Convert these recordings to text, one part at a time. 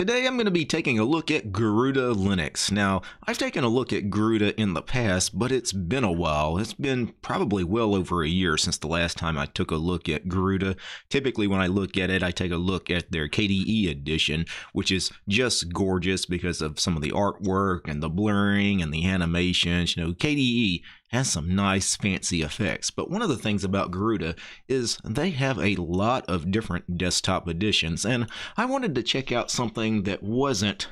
Today I'm going to be taking a look at Garuda Linux. Now, I've taken a look at Garuda in the past, but it's been a while. It's been probably well over a year since the last time I took a look at Garuda. Typically when I look at it, I take a look at their KDE edition, which is just gorgeous because of some of the artwork and the blurring and the animations. You know, KDE has some nice fancy effects. But one of the things about Garuda is they have a lot of different desktop editions, and I wanted to check out something that wasn't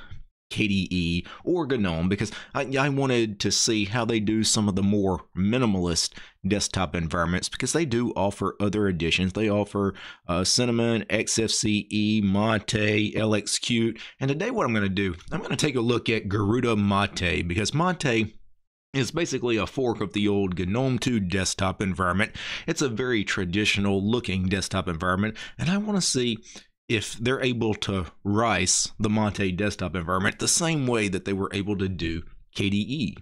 KDE or GNOME because I, I, wanted to see how they do some of the more minimalist desktop environments because they do offer other editions. They offer uh, Cinnamon, XFCE, Mate, LXQt. And today, what I'm going to do, I'm going to take a look at Garuda Mate because Mate is basically a fork of the old GNOME 2 desktop environment. It's a very traditional looking desktop environment, and I want to see if they're able to rice the Mate desktop environment the same way that they were able to do KDE.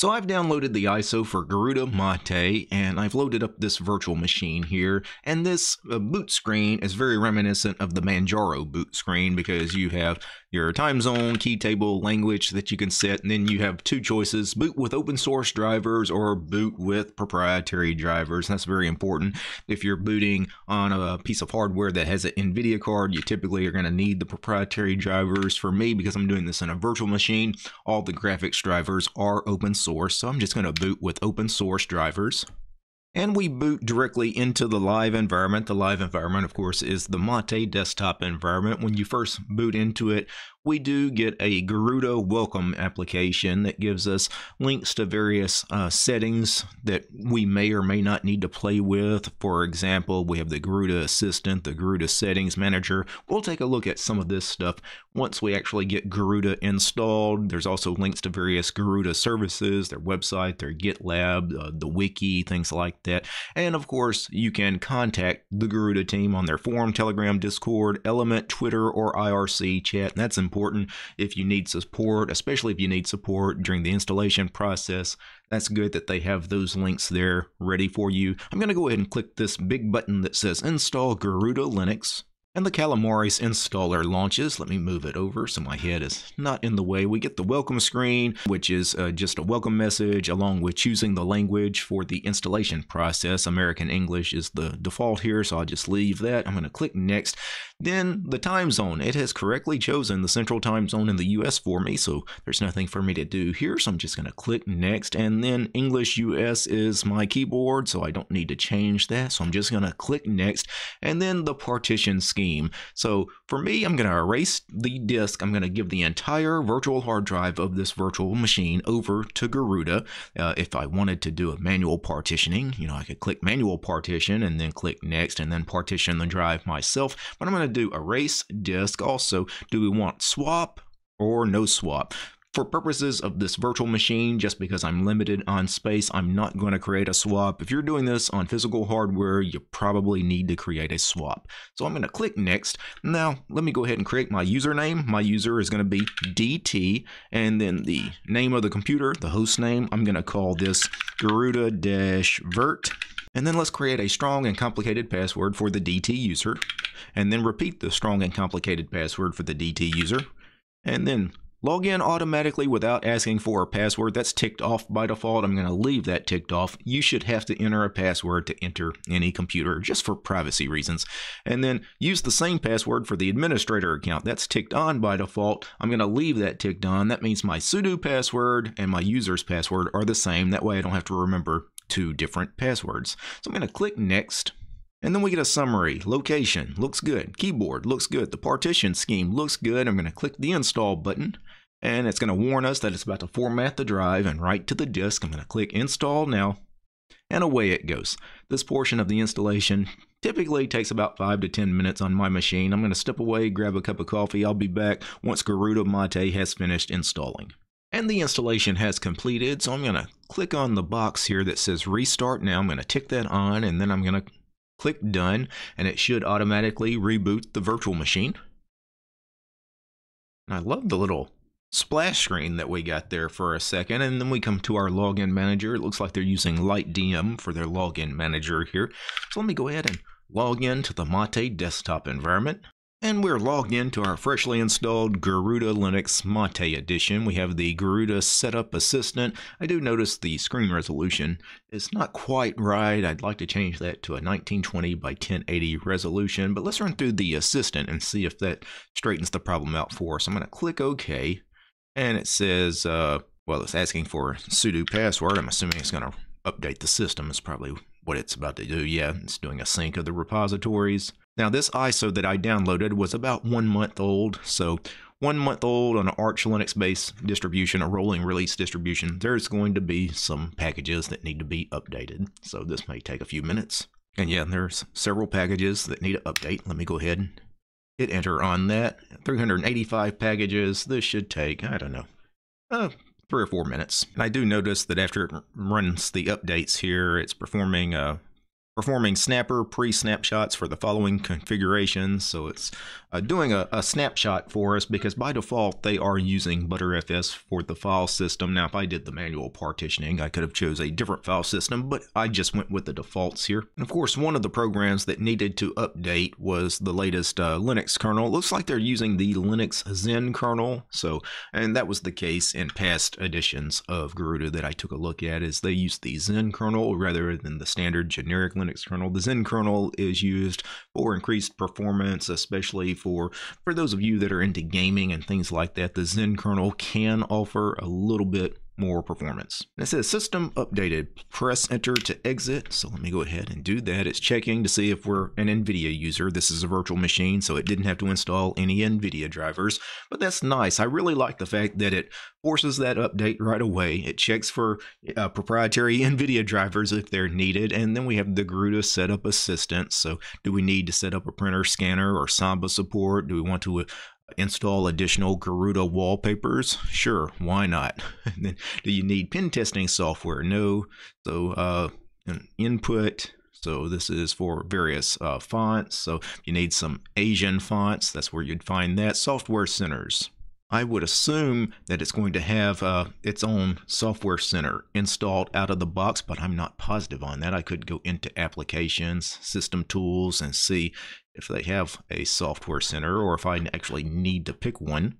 So I've downloaded the ISO for Garuda Mate and I've loaded up this virtual machine here and this uh, boot screen is very reminiscent of the Manjaro boot screen because you have your time zone, key table, language that you can set, and then you have two choices boot with open source drivers or boot with proprietary drivers. That's very important. If you're booting on a piece of hardware that has an NVIDIA card, you typically are going to need the proprietary drivers. For me, because I'm doing this in a virtual machine, all the graphics drivers are open source, so I'm just going to boot with open source drivers. And we boot directly into the live environment. The live environment, of course, is the Mate desktop environment. When you first boot into it, we do get a Garuda welcome application that gives us links to various uh, settings that we may or may not need to play with. For example, we have the Garuda Assistant, the Garuda Settings Manager. We'll take a look at some of this stuff once we actually get Garuda installed. There's also links to various Garuda services, their website, their GitLab, uh, the wiki, things like that. And of course, you can contact the Garuda team on their forum, Telegram, Discord, Element, Twitter, or IRC chat. That's important if you need support, especially if you need support during the installation process. That's good that they have those links there ready for you. I'm going to go ahead and click this big button that says Install Garuda Linux. And the Calamares installer launches. Let me move it over so my head is not in the way. We get the welcome screen, which is uh, just a welcome message along with choosing the language for the installation process. American English is the default here, so I'll just leave that. I'm going to click next. Then the time zone. It has correctly chosen the central time zone in the US for me, so there's nothing for me to do here. So I'm just going to click next. And then English US is my keyboard, so I don't need to change that. So I'm just going to click next. And then the partition scheme scheme. So for me, I'm going to erase the disk. I'm going to give the entire virtual hard drive of this virtual machine over to Garuda. Uh, if I wanted to do a manual partitioning, you know, I could click manual partition and then click next and then partition the drive myself. But I'm going to do erase disk also. Do we want swap or no swap? For purposes of this virtual machine, just because I'm limited on space, I'm not going to create a swap. If you're doing this on physical hardware, you probably need to create a swap. So I'm going to click next. Now, let me go ahead and create my username. My user is going to be DT, and then the name of the computer, the host name, I'm going to call this Garuda-Vert. And then let's create a strong and complicated password for the DT user. And then repeat the strong and complicated password for the DT user. And then Log in automatically without asking for a password. That's ticked off by default. I'm going to leave that ticked off. You should have to enter a password to enter any computer just for privacy reasons. And then use the same password for the administrator account. That's ticked on by default. I'm going to leave that ticked on. That means my sudo password and my user's password are the same. That way I don't have to remember two different passwords. So I'm going to click next. And then we get a summary. Location looks good. Keyboard looks good. The partition scheme looks good. I'm going to click the install button and it's going to warn us that it's about to format the drive and write to the disk. I'm going to click install now and away it goes. This portion of the installation typically takes about 5 to 10 minutes on my machine. I'm going to step away, grab a cup of coffee. I'll be back once Garuda Mate has finished installing. And the installation has completed, so I'm going to click on the box here that says restart now. I'm going to tick that on and then I'm going to click done and it should automatically reboot the virtual machine. And I love the little splash screen that we got there for a second and then we come to our login manager. It looks like they're using LightDM for their login manager here. So let me go ahead and log in to the Mate desktop environment And we're logged into our freshly installed Garuda Linux Mate edition. We have the Garuda Setup Assistant. I do notice the screen resolution is not quite right. I'd like to change that to a 1920 by 1080 resolution, but let's run through the assistant and see if that straightens the problem out for us. I'm going to click OK, and it says, uh, well, it's asking for sudo password. I'm assuming it's going to update the system. It's probably what it's about to do. Yeah, it's doing a sync of the repositories. Now, this ISO that I downloaded was about one month old, so one month old on an Arch Linux based distribution, a rolling release distribution, there's going to be some packages that need to be updated. So this may take a few minutes. And yeah, there's several packages that need to update. Let me go ahead and hit enter on that. 385 packages. This should take, I don't know, uh, three or four minutes. And I do notice that after it runs the updates here, it's performing a performing snapper pre-snapshots for the following configurations. So it's uh, doing a, a, snapshot for us because by default they are using Btrfs for the file system. Now if I did the manual partitioning I could have chose a different file system but I just went with the defaults here. And of course one of the programs that needed to update was the latest uh, Linux kernel. It looks like they're using the Linux Zen kernel. So and that was the case in past editions of Garuda that I took a look at is they use the Zen kernel rather than the standard generic Linux kernel. The Zen kernel is used for increased performance especially for. For those of you that are into gaming and things like that, the Zen kernel can offer a little bit more performance. it says system updated. Press enter to exit. So let me go ahead and do that. It's checking to see if we're an NVIDIA user. This is a virtual machine, so it didn't have to install any NVIDIA drivers. But that's nice. I really like the fact that it forces that update right away. It checks for uh, proprietary NVIDIA drivers if they're needed. And then we have the Garuda setup assistant. So do we need to set up a printer scanner or Samba support? Do we want to install additional Garuda wallpapers? Sure, why not? Do you need pen testing software? No. So uh, input. So this is for various uh, fonts. So you need some Asian fonts. That's where you'd find that. Software centers. I would assume that it's going to have uh, its own software center installed out of the box, but I'm not positive on that. I could go into applications, system tools, and see if they have a software center or if I actually need to pick one.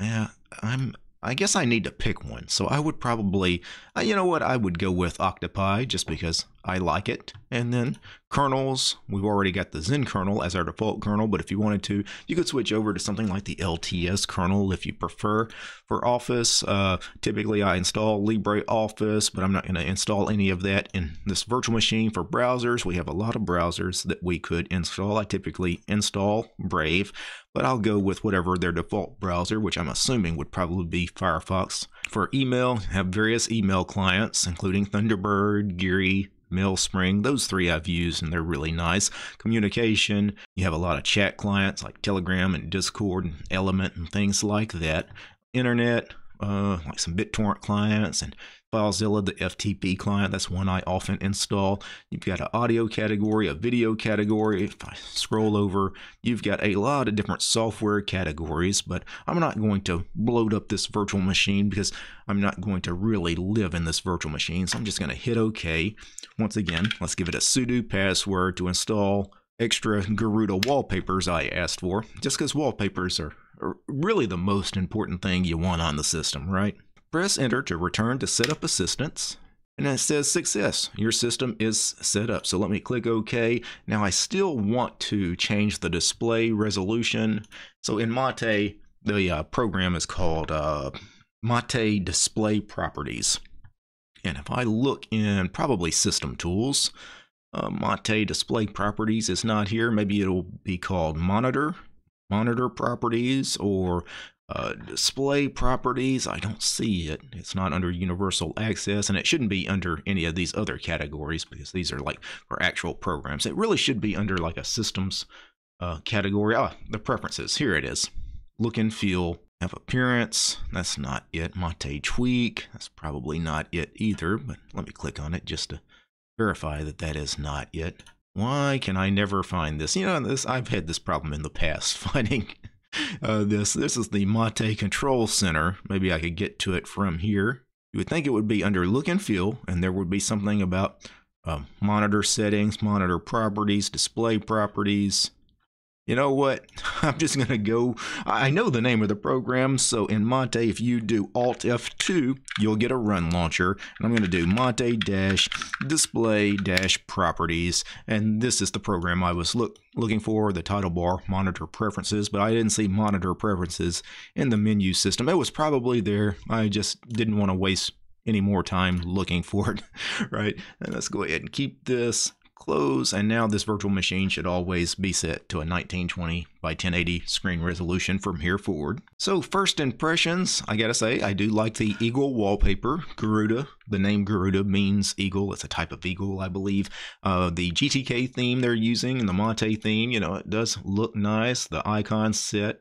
Yeah, I'm I guess I need to pick one. So I would probably, uh, you know what, I would go with Octopi just because I like it. And then kernels, we've already got the Zen kernel as our default kernel, but if you wanted to, you could switch over to something like the LTS kernel if you prefer. For Office, uh, typically I install LibreOffice, but I'm not going to install any of that in this virtual machine. For browsers, we have a lot of browsers that we could install. I typically install Brave, but I'll go with whatever their default browser, which I'm assuming would probably be Firefox. For email, have various email clients, including Thunderbird, Geary, Mailspring. Those three I've used and they're really nice. Communication, you have a lot of chat clients like Telegram and Discord and Element and things like that. Internet, uh, like some BitTorrent clients and FileZilla, the FTP client. That's one I often install. You've got an audio category, a video category. If I scroll over, you've got a lot of different software categories, but I'm not going to load up this virtual machine because I'm not going to really live in this virtual machine. So I'm just going to hit OK. Once again, let's give it a sudo password to install extra Garuda wallpapers I asked for, just because wallpapers are really the most important thing you want on the system, right? Press enter to return to setup assistance. And it says success, your system is set up. So let me click OK. Now I still want to change the display resolution. So in Mate, the uh, program is called uh, Mate Display Properties. And if I look in probably System Tools, uh, Mate Display Properties is not here. Maybe it'll be called Monitor, Monitor Properties, or uh, display properties, I don't see it. It's not under universal access, and it shouldn't be under any of these other categories because these are like for actual programs. It really should be under like a systems uh, category. Ah, the preferences. Here it is. Look and feel. Have appearance. That's not it. Mate tweak. That's probably not it either, but let me click on it just to verify that that is not it. Why can I never find this? You know, this I've had this problem in the past finding uh, this. This is the Mate Control Center. Maybe I could get to it from here. You would think it would be under look and feel, and there would be something about uh, monitor settings, monitor properties, display properties. You know what? I'm just going to go. I know the name of the program, so in Mate, if you do Alt F2, you'll get a run launcher. And I'm going to do Mate dash display dash properties. And this is the program I was look, looking for the title bar monitor preferences, but I didn't see monitor preferences in the menu system. It was probably there. I just didn't want to waste any more time looking for it, right? And let's go ahead and keep this close, and now this virtual machine should always be set to a 1920 by 1080 screen resolution from here forward. So first impressions, I gotta say, I do like the eagle wallpaper, Garuda. The name Garuda means eagle. It's a type of eagle, I believe. Uh, the GTK theme they're using and the Mate theme, you know, it does look nice. The icon set,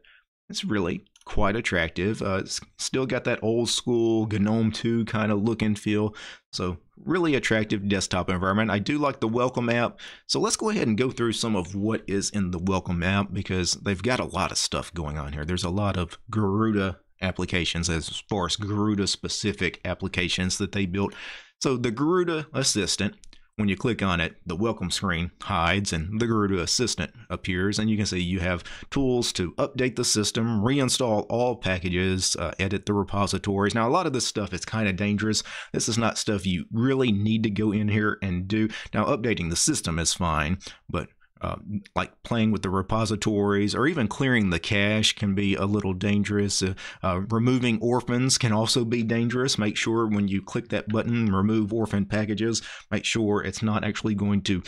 it's really quite attractive. Uh, still got that old school GNOME 2 kind of look and feel. So really attractive desktop environment. I do like the welcome app. So let's go ahead and go through some of what is in the welcome app because they've got a lot of stuff going on here. There's a lot of Garuda applications as far as Garuda specific applications that they built. So the Garuda Assistant when you click on it, the welcome screen hides and the Garuda Assistant appears, and you can see you have tools to update the system, reinstall all packages, uh, edit the repositories. Now, a lot of this stuff is kind of dangerous. This is not stuff you really need to go in here and do. Now, updating the system is fine, but uh, like playing with the repositories or even clearing the cache can be a little dangerous. Uh, uh, removing orphans can also be dangerous. Make sure when you click that button, remove orphan packages, make sure it's not actually going to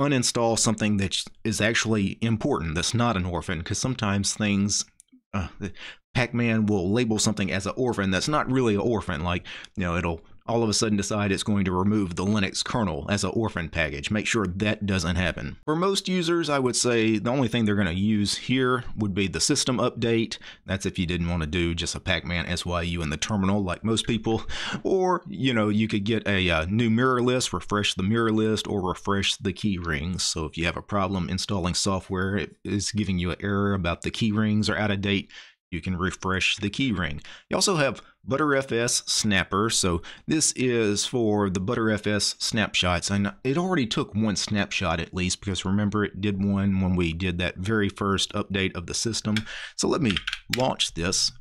uninstall something that is actually important that's not an orphan because sometimes things uh, pacman will label something as an orphan that's not really an orphan. Like, you know, it'll all of a sudden decide it's going to remove the Linux kernel as an orphan package. Make sure that doesn't happen. For most users, I would say the only thing they're going to use here would be the system update. That's if you didn't want to do just a pacman SYU in the terminal like most people. Or, you know, you could get a uh, new mirror list, refresh the mirror list, or refresh the key rings. So if you have a problem installing software, it is giving you an error about the key rings are out of date, you can refresh the keyring. You also have Btrfs Snapper. So this is for the Btrfs snapshots. And it already took one snapshot at least because remember it did one when we did that very first update of the system. So let me launch this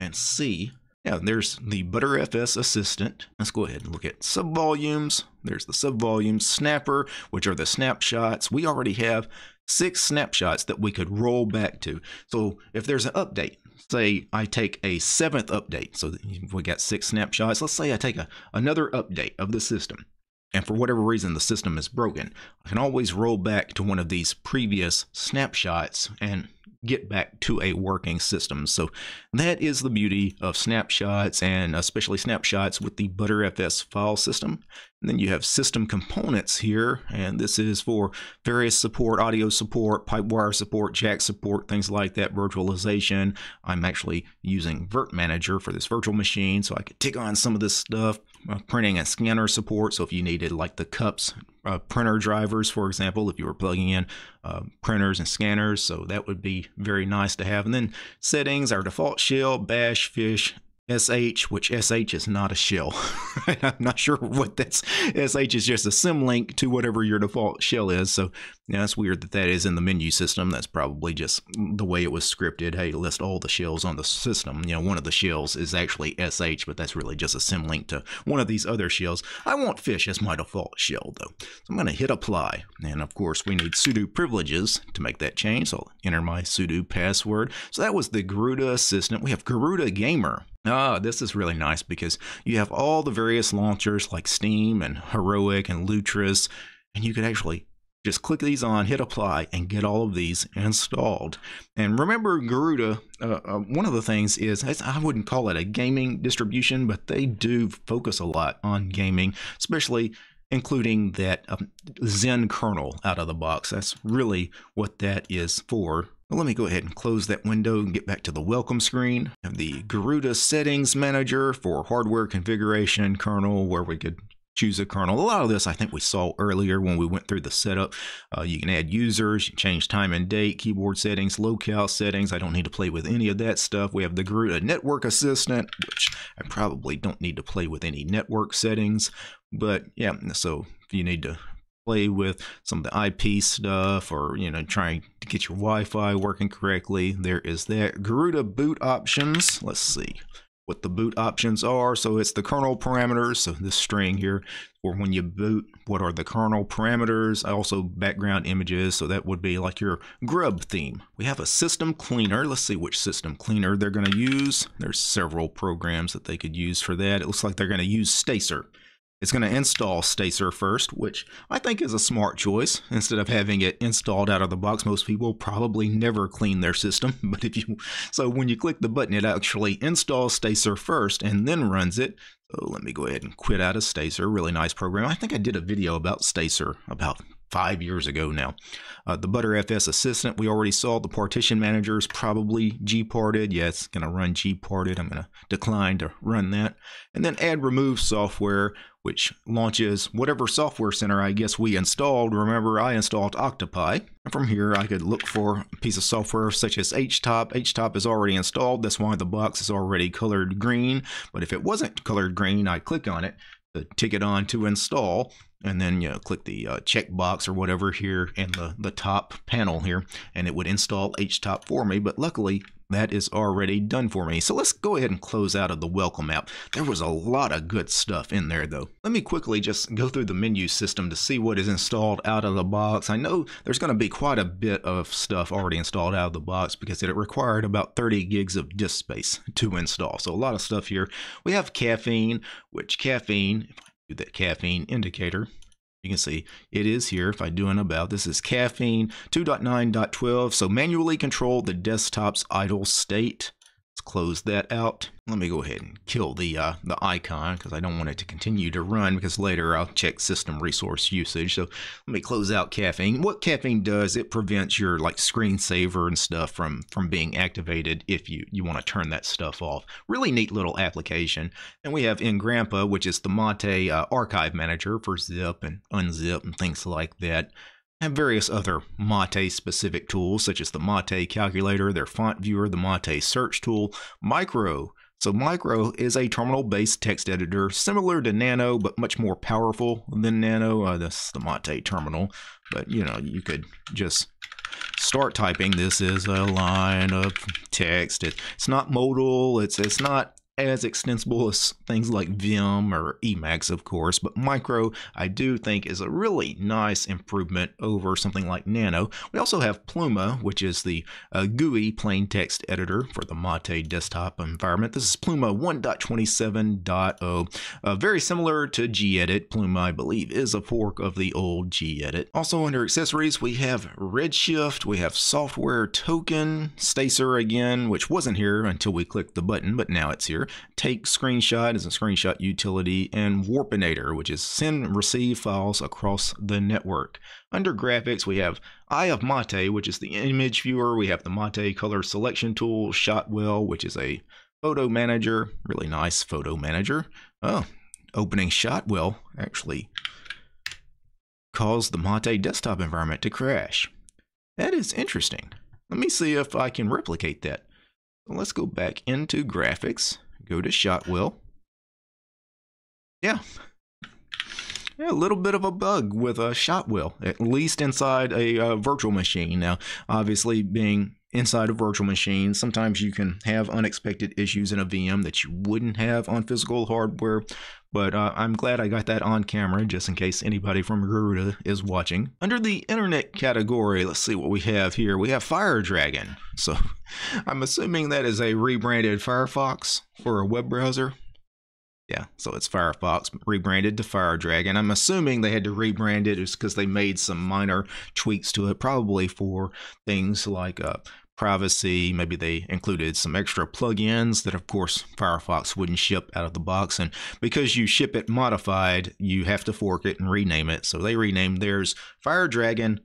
and see. Yeah, there's the Btrfs Assistant. Let's go ahead and look at subvolumes. There's the subvolumes snapper, which are the snapshots. We already have six snapshots that we could roll back to. So if there's an update, say I take a seventh update, so we got six snapshots. Let's say I take a, another update of the system, and for whatever reason the system is broken. I can always roll back to one of these previous snapshots and get back to a working system. So that is the beauty of snapshots and especially snapshots with the Btrfs file system. And then you have system components here, and this is for various support, audio support, PipeWire support, jack support, things like that, virtualization. I'm actually using virt-manager for this virtual machine, so I could tick on some of this stuff. Uh, printing and scanner support, so if you needed like the cups uh, printer drivers, for example, if you were plugging in uh, printers and scanners, so that would be very nice to have. And then settings, our default shell, bash, fish, SH, which SH is not a shell. I'm not sure what that's. SH is just a symlink to whatever your default shell is. So yeah, it's weird that that is in the menu system. That's probably just the way it was scripted. Hey, list all the shells on the system. You know, one of the shells is actually SH, but that's really just a symlink to one of these other shells. I want fish as my default shell though. So I'm going to hit apply. And of course, we need sudo privileges to make that change. So I'll enter my sudo password. So that was the Garuda assistant. We have Garuda Gamer. Ah, this is really nice because you have all the various launchers like Steam and Heroic and Lutris, and you can actually just click these on, hit apply, and get all of these installed. And remember, Garuda, uh, uh, one of the things is, I wouldn't call it a gaming distribution, but they do focus a lot on gaming, especially including that um, Zen kernel out of the box. That's really what that is for. Well, let me go ahead and close that window and get back to the welcome screen. The Garuda settings manager for hardware configuration kernel where we could choose a kernel. A lot of this I think we saw earlier when we went through the setup. Uh, you can add users, change time and date, keyboard settings, locale settings. I don't need to play with any of that stuff. We have the Garuda Network Assistant, which I probably don't need to play with any network settings. But yeah, so if you need to play with some of the IP stuff or, you know, trying to get your Wi-Fi working correctly, there is that. Garuda boot options. Let's see what the boot options are. So it's the kernel parameters. So this string here, or when you boot, what are the kernel parameters? Also background images. So that would be like your grub theme. We have a system cleaner. Let's see which system cleaner they're going to use. There's several programs that they could use for that. It looks like they're going to use Stacer. It's going to install Stacer first, which I think is a smart choice. Instead of having it installed out of the box, most people probably never clean their system. But if you, so when you click the button, it actually installs Stacer first and then runs it. So let me go ahead and quit out of Stacer. Really nice program. I think I did a video about Stacer about five years ago now. Uh, the Btrfs Assistant, we already saw. The partition manager is probably gparted. Yeah, it's going to run gparted. I'm going to decline to run that. And then add remove software, which launches whatever software center I guess we installed. Remember, I installed Octopi. And from here, I could look for a piece of software such as HTOP. HTOP is already installed. That's why the box is already colored green. But if it wasn't colored green, I click on it to tick it on to install and then you know, click the uh, checkbox or whatever here in the, the top panel here, and it would install HTOP for me. But luckily, that is already done for me. So let's go ahead and close out of the welcome app. There was a lot of good stuff in there though. Let me quickly just go through the menu system to see what is installed out of the box. I know there's going to be quite a bit of stuff already installed out of the box because it required about 30 gigs of disk space to install. So a lot of stuff here. We have caffeine, which caffeine, if that caffeine indicator, you can see it is here if I do an about. This is caffeine 2.9.12. So manually control the desktop's idle state. Close that out. Let me go ahead and kill the uh, the icon because I don't want it to continue to run because later I'll check system resource usage. So let me close out caffeine. What caffeine does, it prevents your like screensaver and stuff from from being activated if you you want to turn that stuff off. Really neat little application. And we have Engrampa, which is the Mate uh, archive manager for zip and unzip and things like that have various other Mate specific tools such as the Mate calculator, their font viewer, the Mate search tool, Micro. So Micro is a terminal-based text editor similar to Nano but much more powerful than Nano. Uh, is the Mate terminal, but you know you could just start typing. This is a line of text. It, it's not modal. It's it's not as extensible as things like Vim or Emacs, of course, but Micro I do think is a really nice improvement over something like Nano. We also have Pluma, which is the uh, GUI plain text editor for the Mate desktop environment. This is Pluma 1.27.0, uh, very similar to gedit. Pluma, I believe, is a fork of the old gedit. Also under accessories, we have Redshift, we have Software Token, Stacer again, which wasn't here until we clicked the button, but now it's here. Take Screenshot is a screenshot utility, and Warpinator, which is send and receive files across the network. Under graphics, we have Eye of Mate, which is the image viewer. We have the Mate color selection tool, Shotwell, which is a photo manager, really nice photo manager. Oh, opening Shotwell actually caused the Mate desktop environment to crash. That is interesting. Let me see if I can replicate that. let's go back into graphics go to Shotwell. Yeah. Yeah, a little bit of a bug with a Shotwell, at least inside a uh, virtual machine. Now, obviously, being inside a virtual machine, sometimes you can have unexpected issues in a VM that you wouldn't have on physical hardware. But uh, I'm glad I got that on camera just in case anybody from Garuda is watching. Under the internet category, let's see what we have here. We have Fire Dragon. So I'm assuming that is a rebranded Firefox for a web browser. Yeah, so it's Firefox rebranded to Fire Dragon. I'm assuming they had to rebrand it just because they made some minor tweaks to it, probably for things like uh, privacy. Maybe they included some extra plugins that, of course, Firefox wouldn't ship out of the box. And because you ship it modified, you have to fork it and rename it. So they renamed theirs Fire Dragon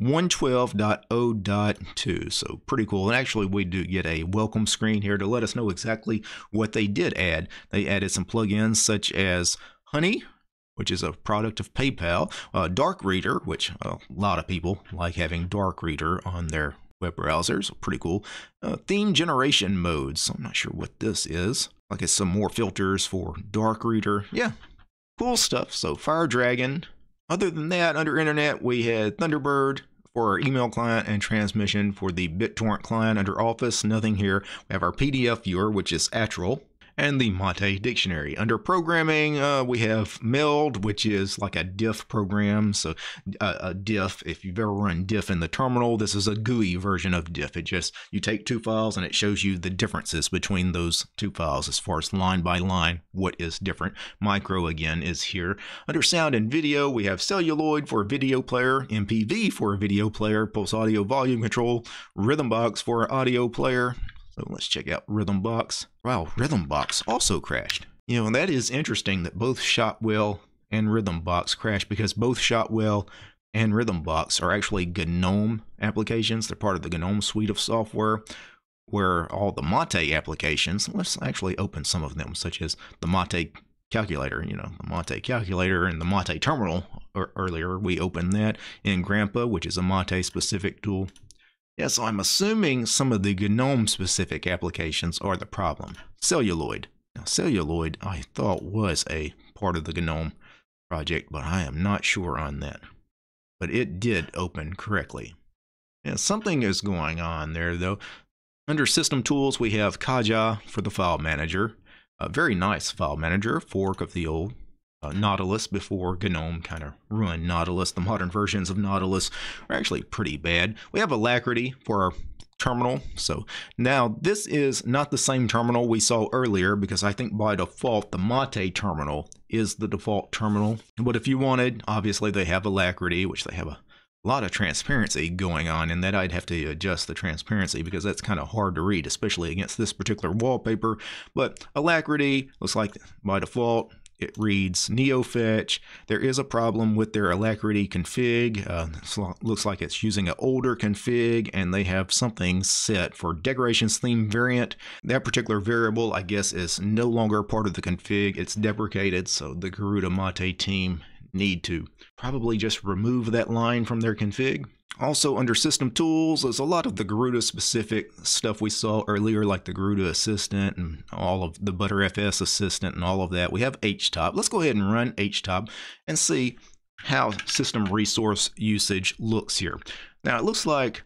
112.0.2. So pretty cool. And actually, we do get a welcome screen here to let us know exactly what they did add. They added some plugins such as Honey, which is a product of PayPal, uh, Dark Reader, which a lot of people like having Dark Reader on their web browsers. Pretty cool. Uh, theme generation modes. I'm not sure what this is. Like it's some more filters for Dark Reader. Yeah, cool stuff. So Fire Dragon Other than that, under internet, we had Thunderbird for our email client and transmission for the BitTorrent client under Office. Nothing here. We have our PDF viewer, which is Atril and the Mate Dictionary. Under programming, uh, we have Meld, which is like a diff program. So uh, a diff, if you've ever run diff in the terminal, this is a GUI version of diff. It just, you take two files and it shows you the differences between those two files as far as line by line, what is different. Micro, again, is here. Under sound and video, we have Celluloid for a video player, MPV for a video player, Pulse Audio Volume Control, Rhythm Box for an audio player, so let's check out Rhythm Box. Wow, Rhythm Box also crashed. You know, and that is interesting that both Shotwell and Rhythm Box crashed because both Shotwell and Rhythm Box are actually GNOME applications. They're part of the GNOME suite of software where all the Mate applications, let's actually open some of them, such as the Mate calculator, you know, the Mate calculator and the Mate terminal. Er, earlier, we opened that Engrampa, which is a Mate specific tool. Yeah, so I'm assuming some of the GNOME specific applications are the problem. Celluloid. Now, celluloid I thought was a part of the GNOME project, but I am not sure on that. But it did open correctly. Yeah, something is going on there though. Under System Tools, we have Caja for the file manager. A very nice file manager, fork of the old uh, Nautilus before GNOME kind of ruined Nautilus. The modern versions of Nautilus are actually pretty bad. We have Alacritty for our terminal. So now this is not the same terminal we saw earlier because I think by default the Mate terminal is the default terminal. But if you wanted, obviously they have Alacritty, which they have a lot of transparency going on and that I'd have to adjust the transparency because that's kind of hard to read, especially against this particular wallpaper. But Alacritty looks like by default it reads NeoFetch. There is a problem with their Alacritty config. Uh, looks like it's using an older config and they have something set for decorations theme variant. That particular variable, I guess, is no longer part of the config. It's deprecated, so the Garuda Mate team need to probably just remove that line from their config. Also under system tools, there's a lot of the Garuda specific stuff we saw earlier, like the Garuda Assistant and all of the Btrfs Assistant and all of that. We have HTOP. Let's go ahead and run HTOP and see how system resource usage looks here. Now it looks like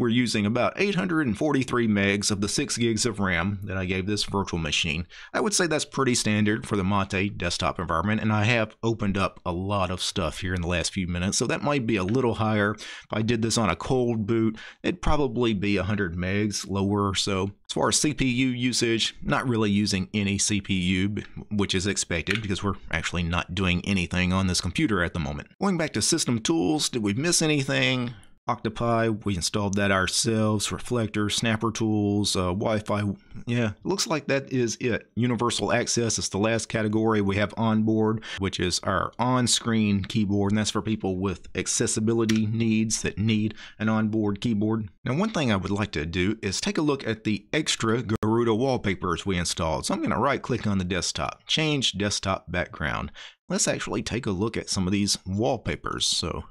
we're using about 843 megs of the 6 gigs of RAM that I gave this virtual machine. I would say that's pretty standard for the Mate desktop environment, and I have opened up a lot of stuff here in the last few minutes, so that might be a little higher. If I did this on a cold boot, it'd probably be 100 megs lower or so. As far as CPU usage, not really using any CPU, which is expected because we're actually not doing anything on this computer at the moment. Going back to system tools, did we miss anything? Octopi, we installed that ourselves, Reflector, Snapper tools, uh, Wi-Fi. Yeah, looks like that is it. Universal access is the last category. We have onboard, which is our on-screen keyboard, and that's for people with accessibility needs that need an onboard keyboard. Now, one thing I would like to do is take a look at the extra Garuda wallpapers we installed. So I'm going to right-click on the desktop, change desktop background. Let's actually take a look at some of these wallpapers. So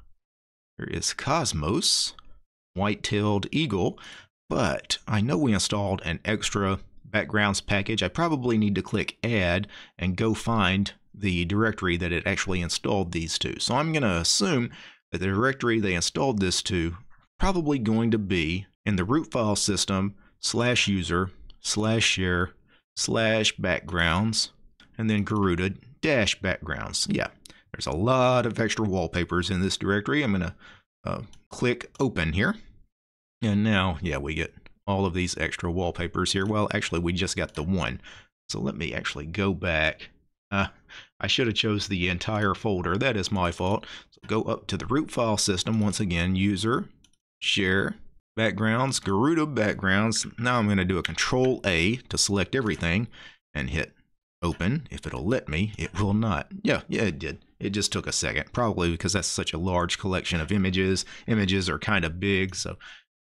there is Cosmos, white-tailed eagle, but I know we installed an extra backgrounds package. I probably need to click add and go find the directory that it actually installed these to. So I'm going to assume that the directory they installed this to probably going to be in the root file system slash user slash share slash backgrounds and then Garuda dash backgrounds. Yeah, there's a lot of extra wallpapers in this directory. I'm going to uh, click open here. And now, yeah, we get all of these extra wallpapers here. Well, actually, we just got the one. So let me actually go back. Uh, I should have chose the entire folder. That is my fault. So go up to the root file system. Once again, user, share, backgrounds, Garuda backgrounds. Now I'm going to do a control A to select everything and hit open. If it'll let me, it will not. Yeah, yeah, it did. It just took a second, probably because that's such a large collection of images. Images are kind of big, so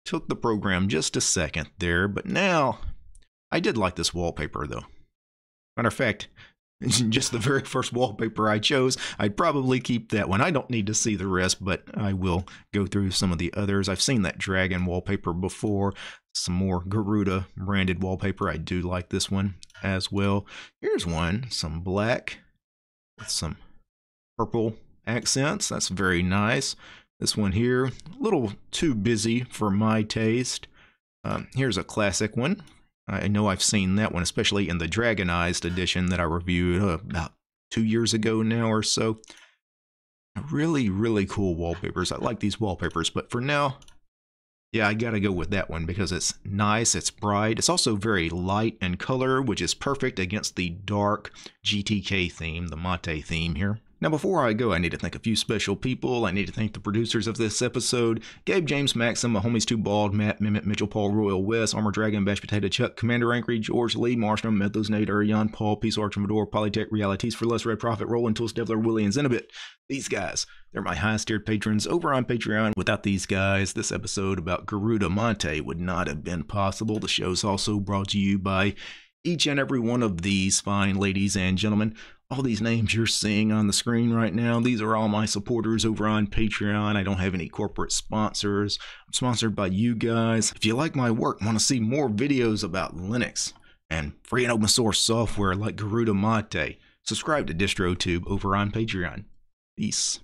took the program just a second there. But now, I did like this wallpaper though. Matter of fact, just the very first wallpaper I chose, I'd probably keep that one. I don't need to see the rest, but I will go through some of the others. I've seen that dragon wallpaper before. Some more Garuda branded wallpaper. I do like this one as well. Here's one, some black with some purple accents. That's very nice. This one here, a little too busy for my taste. Um, here's a classic one. I know I've seen that one, especially in the Dragonized edition that I reviewed uh, about two years ago now or so. Really, really cool wallpapers. I like these wallpapers, but for now, yeah, I gotta go with that one because it's nice, it's bright. It's also very light in color, which is perfect against the dark GTK theme, the Mate theme here. Now, before I go, I need to thank a few special people. I need to thank the producers of this episode Gabe, James, Maxim, my homies Too Bald, Matt, Mimit, Mitchell, Paul, Royal, West, Armor Dragon, Bash Potato, Chuck, Commander Angry, George, Lee, Marstrom, Mythos, Nate, Urion, Paul, Peace, Archer, Medor, Polytech, Realities for Less, Red Prophet, Roland, Tools, Devler, Willie, and. These guys, they're my highest tiered patrons over on Patreon. Without these guys, this episode about Garuda Mate would not have been possible. The show's also brought to you by each and every one of these fine ladies and gentlemen all these names you're seeing on the screen right now, these are all my supporters over on Patreon. I don't have any corporate sponsors. I'm sponsored by you guys. If you like my work, want to see more videos about Linux and free and open source software like Garuda Mate, subscribe to DistroTube over on Patreon. Peace.